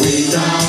We don't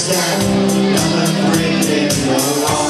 stand, I'm afraid they no all.